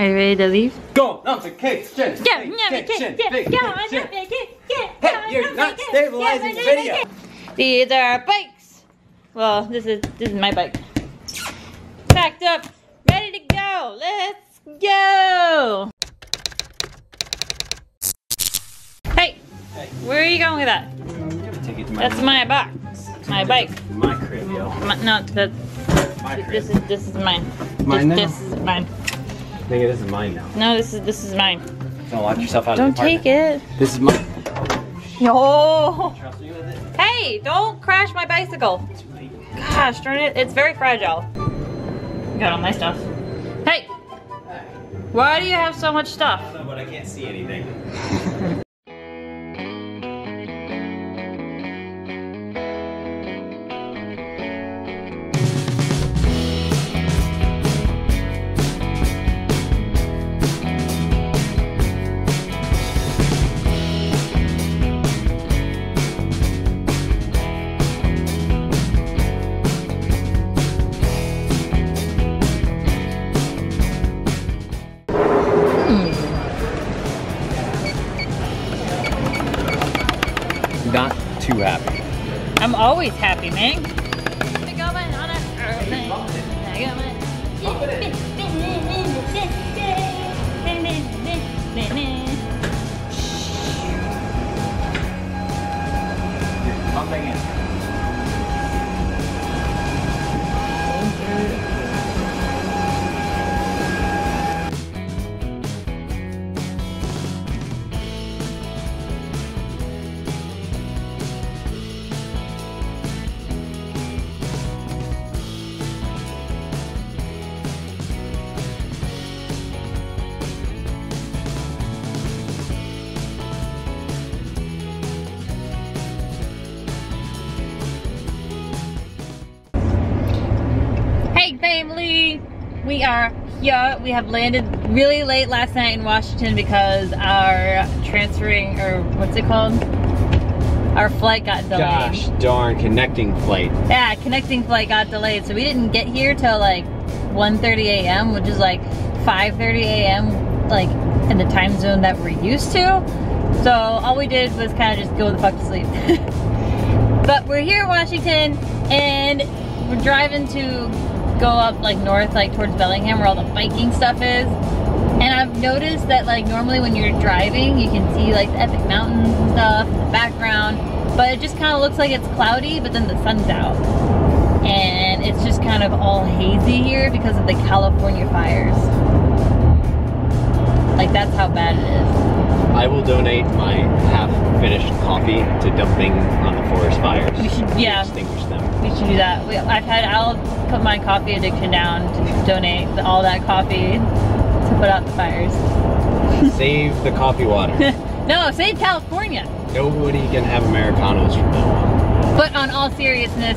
Are you ready to leave? Go on vacation. Yeah, yeah, vacation, yeah, yeah, yeah, vacation. yeah, Hey, you're not stabilizing the video. These are our bikes. Well, this is this is my bike. Packed up, ready to go. Let's go. Hey, Hey. where are you going with that? Take it to my That's my box. My bike. my crib, yo. My, no, that My crib. this is this is mine. Mine now? this, this is mine. Nigga, this is mine now. No, this is this is mine. Don't lock yourself out Don't of the take it. This is mine. No. Trust me with it. Hey, don't crash my bicycle. Gosh, darn it, it's very fragile. Got all my stuff. Hey, why do you have so much stuff? No, but I can't see anything. happy. I'm always happy, man. We are here. We have landed really late last night in Washington because our transferring, or what's it called? Our flight got delayed. Gosh darn connecting flight. Yeah, connecting flight got delayed, so we didn't get here till like 1:30 a.m., which is like 5:30 a.m. like in the time zone that we're used to. So all we did was kind of just go the fuck to sleep. but we're here in Washington, and we're driving to go up like north, like towards Bellingham, where all the biking stuff is. And I've noticed that like normally when you're driving, you can see like the epic mountains and stuff in the background, but it just kind of looks like it's cloudy, but then the sun's out. And it's just kind of all hazy here because of the California fires. Like that's how bad it is. I will donate my half-finished coffee to dumping on the forest fires. We should- to yeah. We should do that. We, I've had, I'll put my coffee addiction down to donate the, all that coffee to put out the fires. Save the coffee water. No, save California. Nobody can have Americanos from now on. But on all seriousness,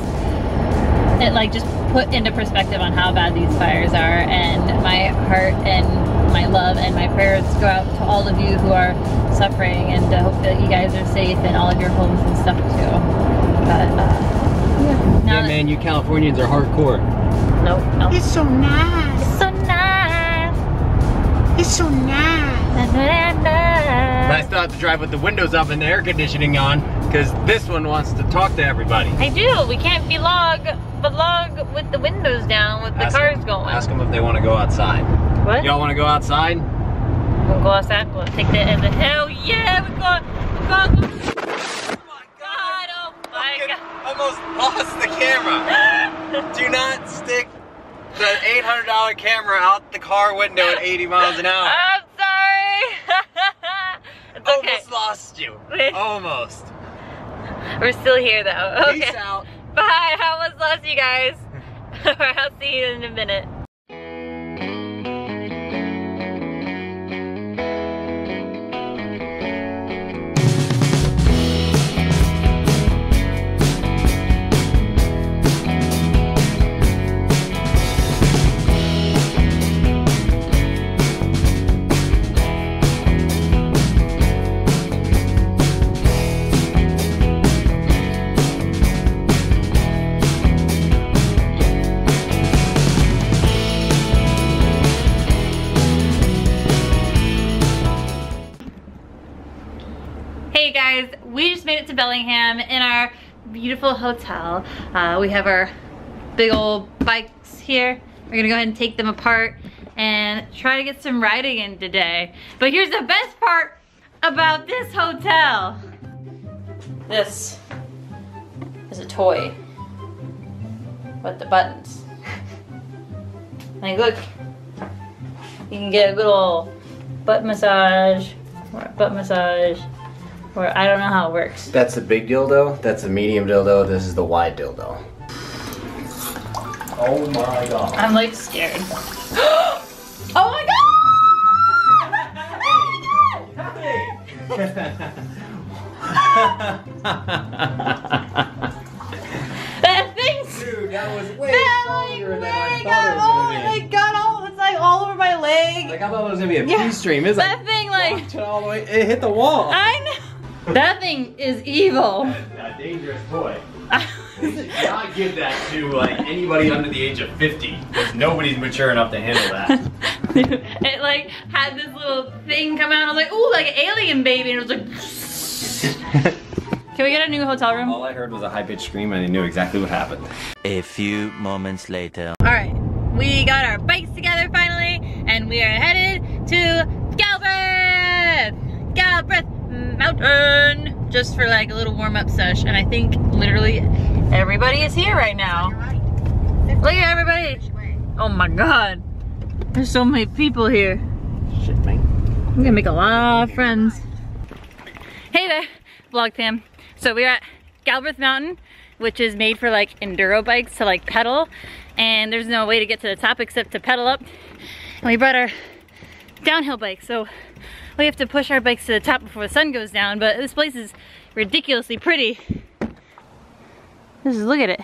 it like just put into perspective on how bad these fires are and my heart and my love and my prayers go out to all of you who are suffering and I hope that you guys are safe and all of your homes and stuff too. But uh, now Yeah, that- man, you Californians are hardcore. nope, nope. It's so nice. It's so nice. It's so nice. But I still have to drive with the windows up and the air conditioning on because this one wants to talk to everybody. I do. We can't vlog, vlog with the windows down with the Ask cars them- going. Ask them if they want to go outside. what? Y'all want to go outside? We'll go outside. We'll take that as a hell yeah. We're going. We're going. Oh my god. Oh my god. Almost lost the camera. Do not stick the $800 camera out the car window at 80 miles an hour. I'm sorry. it's okay. Almost lost you. Almost. We're still here though. Okay. Peace out. Bye. I almost lost you guys. I'll see you in a minute. Bellingham in our beautiful hotel. Uh, we have our big old bikes here. We're gonna go ahead and take them apart and try to get some riding in today. But here's the best part about this hotel. This is a toy with the buttons. Like look, you can get a little butt massage or butt massage or I don't know how it works. That's a big dildo. That's a medium dildo. This is the wide dildo. Oh my god. I'm like scared. oh my god! That thing's Dude, that was way that like stronger than way I got, thought it was gonna my be. god, oh it's like all over my leg. Like I thought it was gonna be a Yeah. pee stream. It's that like thing like walked all the way. It hit the wall. I know. That thing is evil. A dangerous toy. You should not give that to like anybody under the age of 50 because nobody's mature enough to handle that. it like had this little thing come out. I was like, ooh, like an alien baby, and it was like. Can we get a new hotel room? All All I heard was a high pitched scream and I knew exactly what happened. A few moments later. All right, we got our bikes together finally, and we are headed to Galbraith, Galbraith Mountain, just for like a little warm up sesh. And I think literally everybody is here right now. Look at everybody. Oh my God, there's so many people here. Shit, man. I'm gonna make a lot of friends. Hey there, Vlog Fam. So we're at Galbraith Mountain, which is made for like enduro bikes to like pedal. And there's no way to get to the top except to pedal up. And we brought our downhill bike. So we have to push our bikes to the top before the sun goes down. But this place is ridiculously pretty. Just look at it.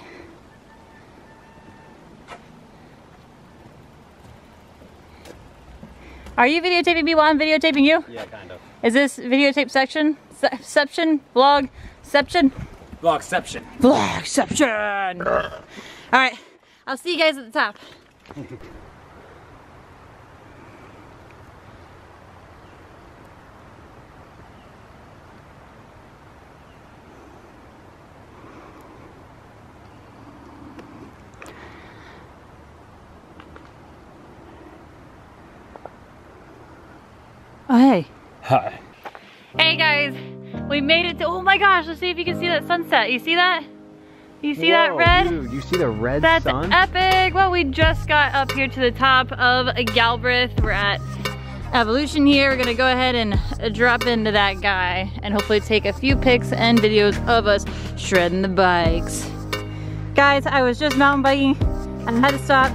Are you videotaping me while I'm videotaping you? Yeah, kind of. Is this videotape section? Section? Vlog? Section? Vlogception. Vlogception! Alright, I'll see you guys at the top. Oh, hey. Hi. Hey guys, we made it to, oh my gosh, let's see if you can see that sunset. You see that? You see that red? Dude, you see the red That's sun? epic. Well, we just got up here to the top of Galbraith. We're at Evolution here. We're gonna go ahead and drop into that guy and hopefully take a few pics and videos of us shredding the bikes. Guys, I was just mountain biking. I had to stop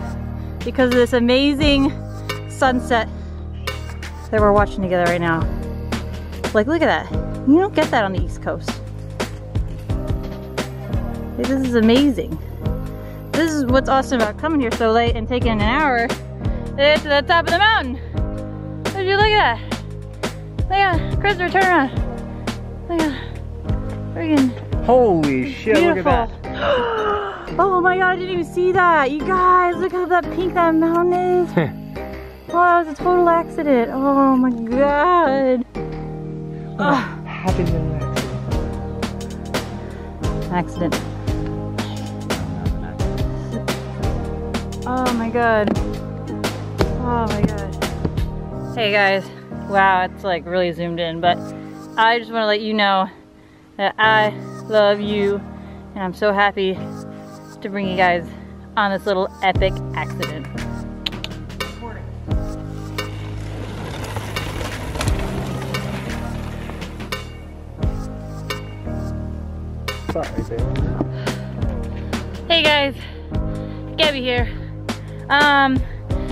because of this amazing sunset that we're watching together right now. Like, look at that. You don't get that on the East Coast. This is amazing. This is what's awesome about coming here so late and taking an hour to get to the top of the mountain. Would you look at that? Look at Christopher, turn around. Look at Friggin' Holy shit, beautiful. look at that. oh my god, I didn't even see that. You guys, look how that pink that mountain is. oh, that was a total accident. Oh my god. Ah. Oh, Happened in an accident. accident. Oh my god. Oh my god. Hey guys. Wow, it's like really zoomed in, but I just want to let you know that I love you and I'm so happy to bring you guys on this little epic accident. Sorry, baby. Hey guys, Gabby here. Um,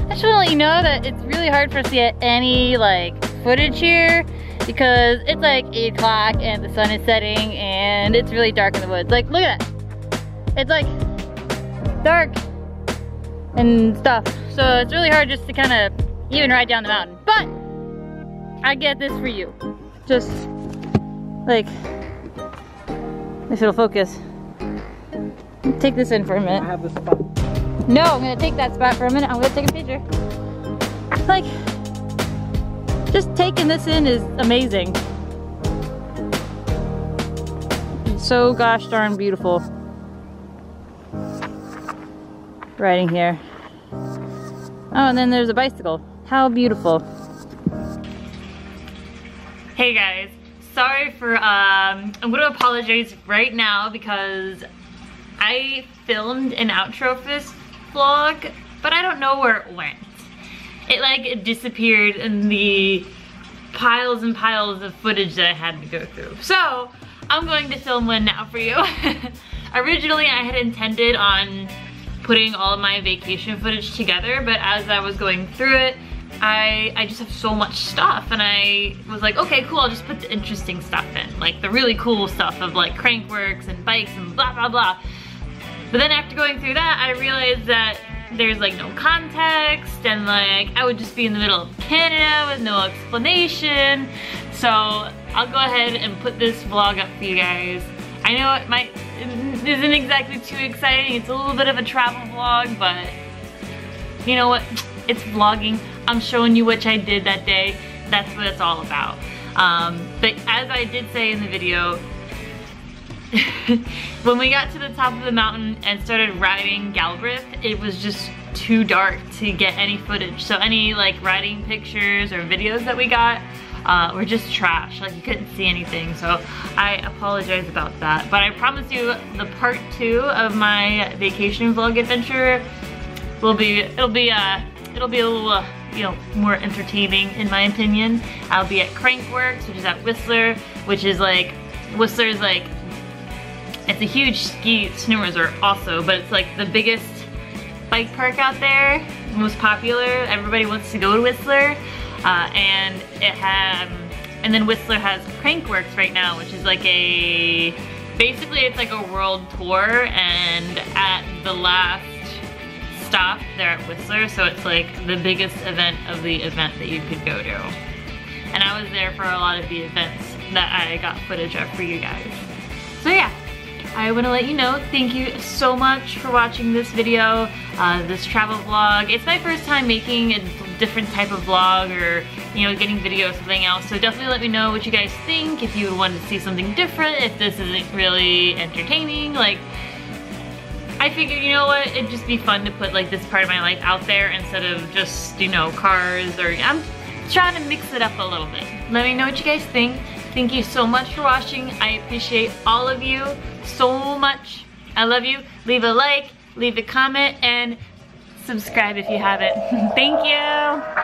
I just want to let you know that it's really hard for us to get any like footage here because it's like 8 o'clock and the sun is setting and it's really dark in the woods. Like, look at that. It's like dark and stuff. So it's really hard just to kind of even ride down the mountain. But I get this for you. Just like, if it'll focus. Take this in for a minute. have the spot. No, I'm gonna take that spot for a minute. I'm gonna take a picture. Like, just taking this in is amazing. so gosh darn beautiful. Riding here. Oh, and then there's a bicycle. How beautiful. Hey guys, sorry for, um, I'm gonna apologize right now because I filmed an outro for this vlog, but I don't know where it went. It like disappeared in the piles and piles of footage that I had to go through. So, I'm going to film one now for you. Originally, I had intended on putting all of my vacation footage together, but as I was going through it, I, I just have so much stuff and I was like, okay, cool, I'll just put the interesting stuff in. Like the really cool stuff of like Crankworx and bikes and blah, blah, blah. But then after going through that, I realized that there's like no context and like I would just be in the middle of Canada with no explanation. So I'll go ahead and put this vlog up for you guys. I know it might isn't exactly too exciting. It's a little bit of a travel vlog, but you know what? It's vlogging. I'm showing you which I did that day. That's what it's all about. Um, but as I did say in the video, when we got to the top of the mountain and started riding Galbraith, it was just too dark to get any footage. So any like riding pictures or videos that we got uh, were just trash. Like you couldn't see anything. So I apologize about that. But I promise you the part two of my vacation vlog adventure will be, it'll be, uh, it'll be a little, uh, you know, more entertaining in my opinion. I'll be at Crankworx, which is at Whistler, which is like, Whistler is like, it's a huge ski snow resort also, but it's like the biggest bike park out there, most popular. Everybody wants to go to Whistler. Uh, and it had, and then Whistler has Crankworx right now, which is like a, basically it's like a world tour and at the last stop they're at Whistler, so it's like the biggest event of the event that you could go to. And I was there for a lot of the events that I got footage of for you guys. So yeah, I want to let you know, thank you so much for watching this video, uh, this travel vlog. It's my first time making a different type of vlog or, you know, getting video or something else. So definitely let me know what you guys think, if you want to see something different, if this isn't really entertaining. Like, I figured, you know what, it'd just be fun to put like this part of my life out there instead of just, you know, cars or, I'm trying to mix it up a little bit. Let me know what you guys think. Thank you so much for watching. I appreciate all of you so much. I love you. Leave a like, leave a comment, and subscribe if you haven't. Thank you.